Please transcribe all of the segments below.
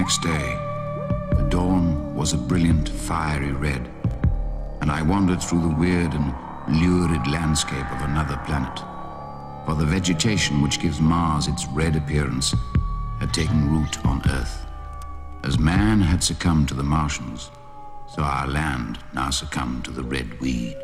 Next day, the dawn was a brilliant, fiery red, and I wandered through the weird and lurid landscape of another planet. For the vegetation which gives Mars its red appearance had taken root on Earth. As man had succumbed to the Martians, so our land now succumbed to the red weed.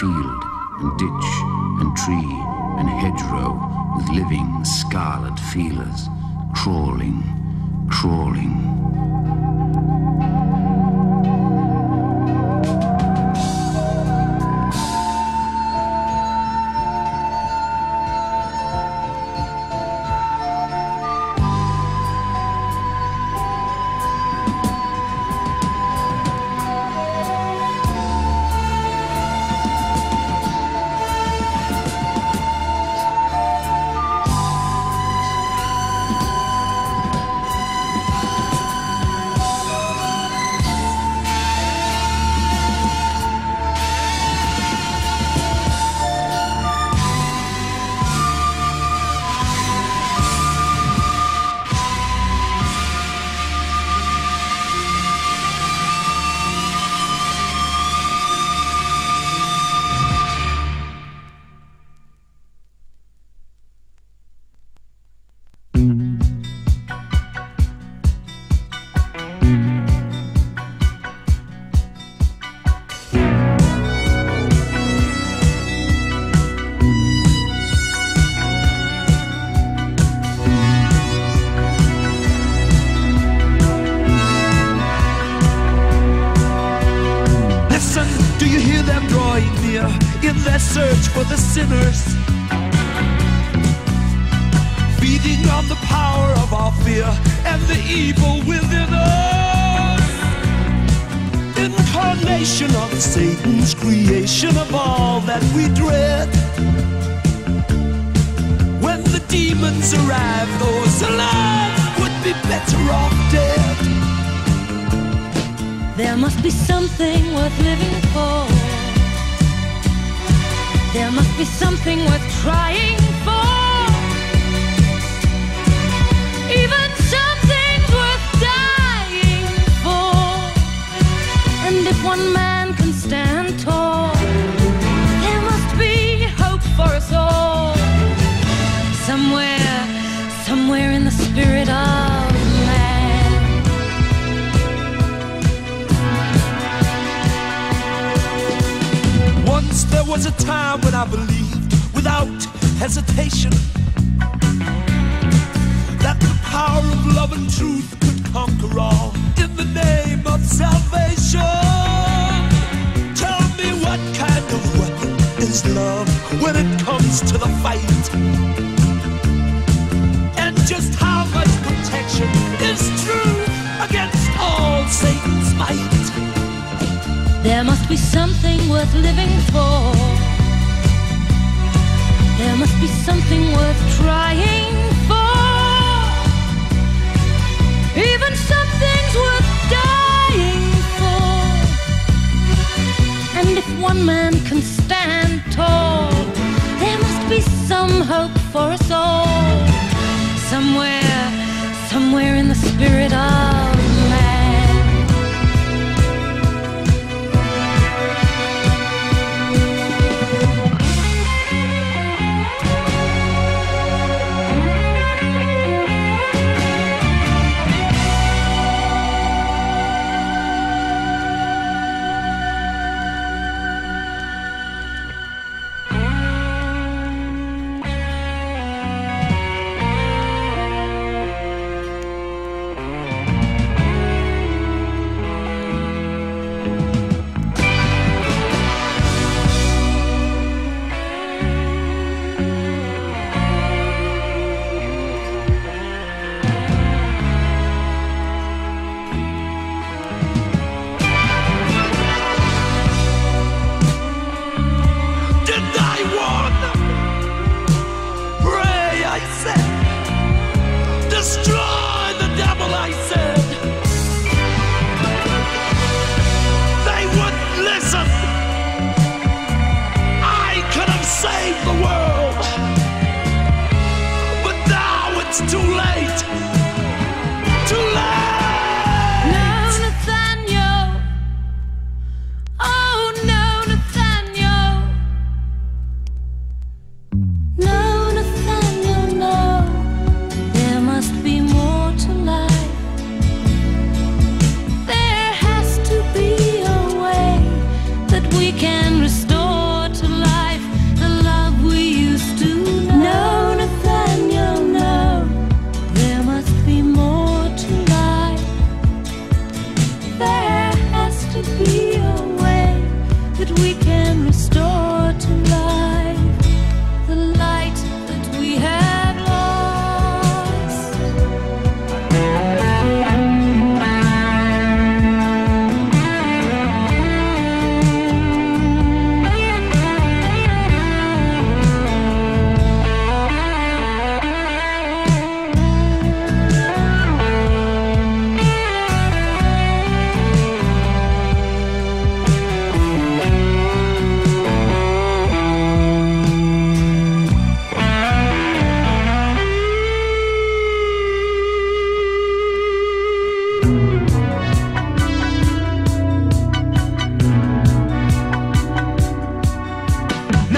Field and ditch and tree and hedgerow with living scarlet feelers, crawling, crawling, search for the sinners. Feeding on the power of our fear and the evil within us. Incarnation of Satan's creation of all that we dread. When the demons arrive, those alive would be better off dead. There must be something worth living for. There must be something worth trying for. Even worth dying for. And if one man was a time when I believed without hesitation that the power of love and truth could conquer all in the name of salvation. Tell me what kind of weapon is love when it comes to the fight? And just how much protection is true against all Satan's might? There must be something worth living for.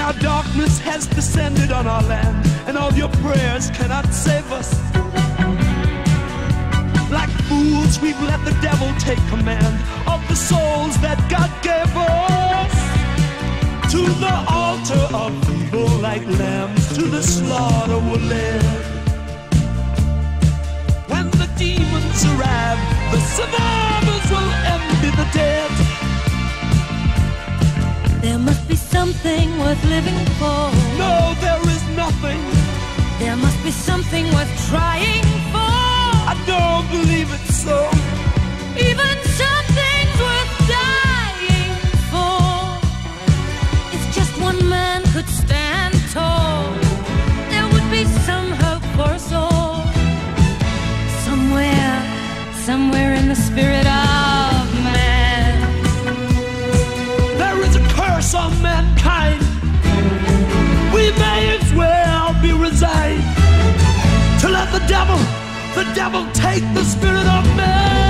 Now darkness has descended on our land, and all your prayers cannot save us. Like fools, we've let the devil take command of the souls that God gave us. To the altar of evil, like lambs, to the slaughter we're led. When the demons arrive, the survivors will envy the dead. There must something worth living for. No, there is nothing. There must be something worth trying for. I don't believe it so. Even something's worth dying for. If just one man could stand tall, there would be some hope for us all. Somewhere, somewhere in the spirit devil take the spirit of man.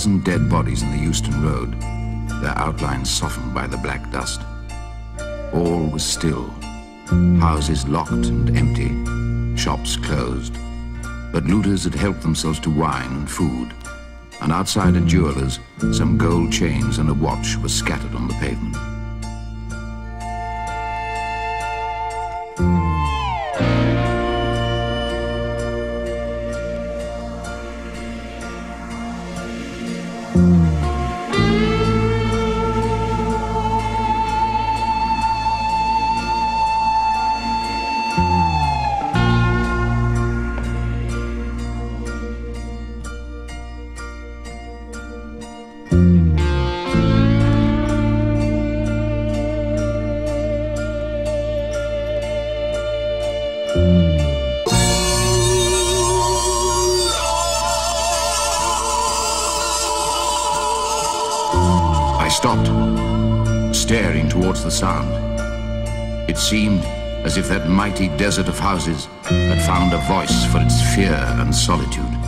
Dozen dead bodies in the Euston Road, their outlines softened by the black dust. All was still. Houses locked and empty, shops closed. But looters had helped themselves to wine and food, and outside a jeweller's, some gold chains and a watch were scattered on the pavement. That mighty desert of houses had found a voice for its fear and solitude.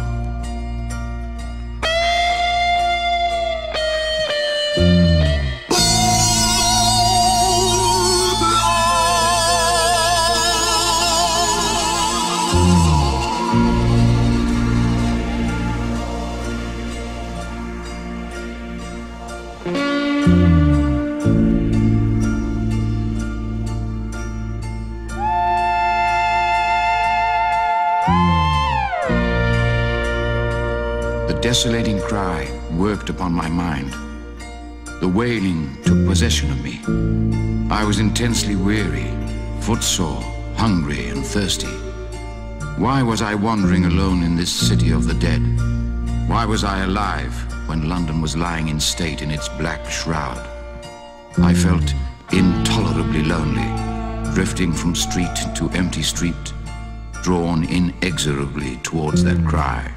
The wailing took possession of me. I was intensely weary, footsore, hungry, and thirsty. Why was I wandering alone in this city of the dead? Why was I alive when London was lying in state in its black shroud? I felt intolerably lonely, drifting from street to empty street, drawn inexorably towards that cry.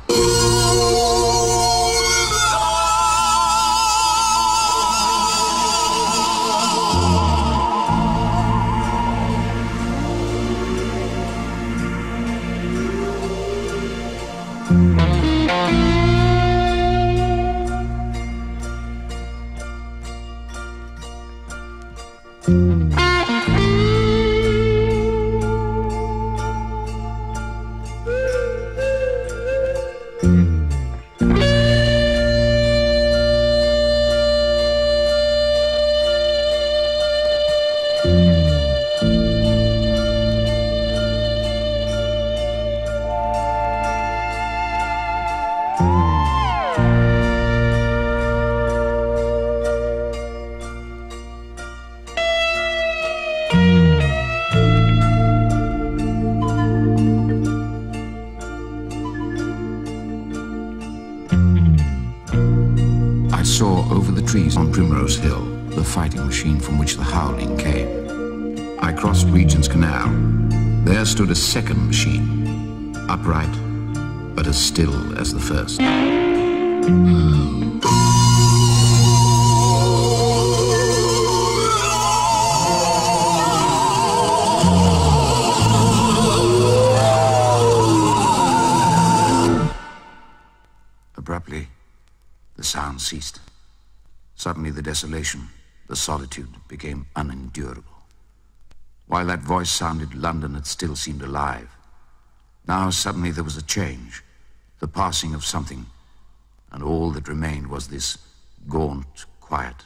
Machine from which the howling came. I crossed Regent's Canal. There stood a second machine, upright, but as still as the first. Abruptly, the sound ceased. Suddenly, the desolation, the solitude became unendurable. While that voice sounded, London had still seemed alive. Now, suddenly, there was a change, the passing of something, and all that remained was this gaunt quiet.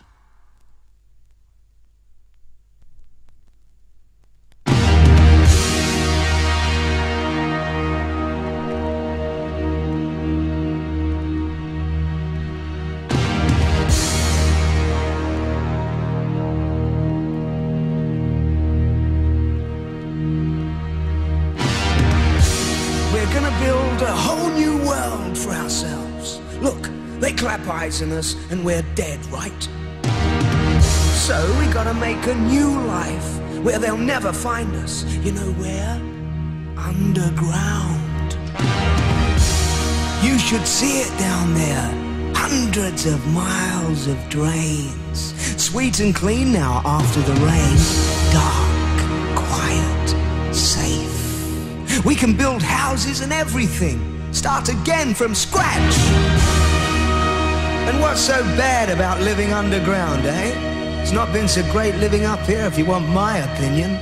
In us and we're dead, right? So we gotta make a new life where they'll never find us. You know where? Underground. You should see it down there. Hundreds of miles of drains. Sweet and clean now after the rain. Dark, quiet, safe. We can build houses and everything. Start again from scratch. And what's so bad about living underground, eh? It's not been so great living up here, if you want my opinion.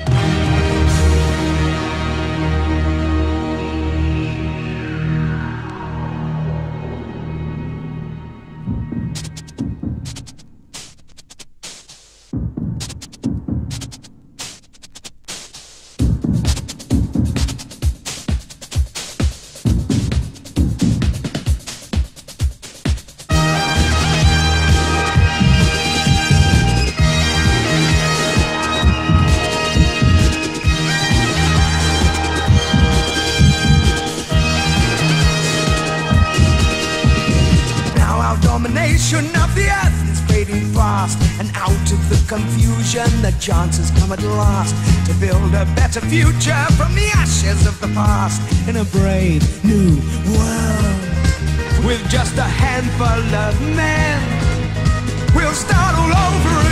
Of the earth is fading fast And out of the confusion the chance has come at last To build a better future from the ashes of the past In a brave new world. With just a handful of men We'll start all over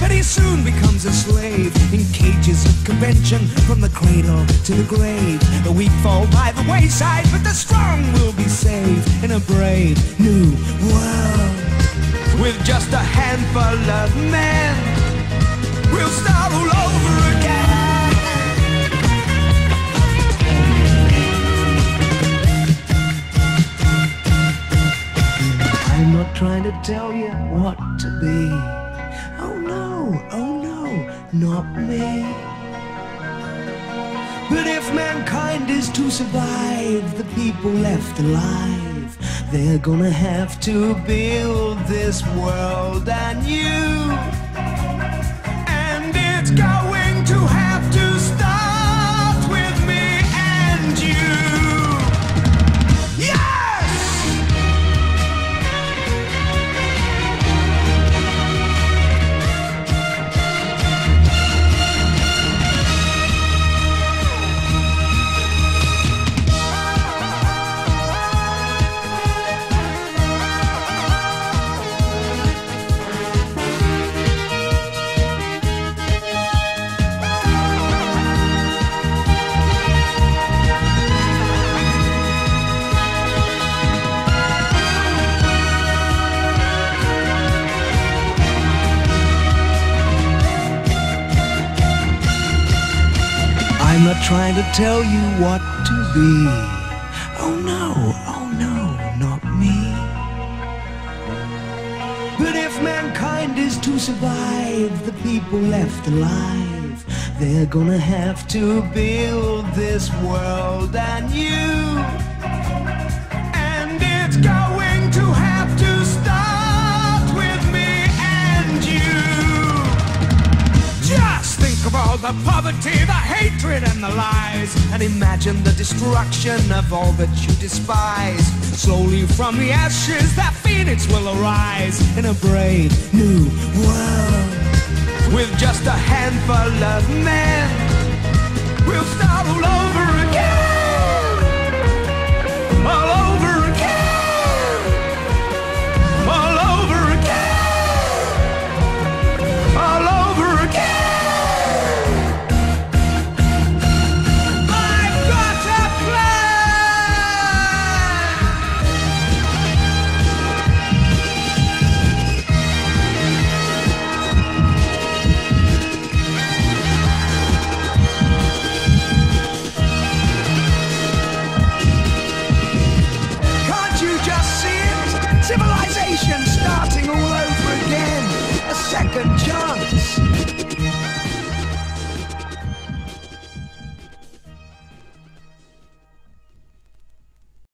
but he soon becomes a slave in cages of convention from the cradle to the grave. The weak fall by the wayside, but the strong will be saved in a brave new world. With just a handful of men, we'll start all over again. I'm not trying to tell you what to be. Oh no, no, not me. But if mankind is to survive, the people left alive, they're gonna have to build this world anew. And it's going to have what to be. Oh no, oh no, not me. But if mankind is to survive, the people left alive, they're gonna have to build this world. And the poverty, the hatred, and the lies, and imagine the destruction of all that you despise. Slowly from the ashes, that phoenix will arise in a brave new world with just a handful of men. We'll start all over.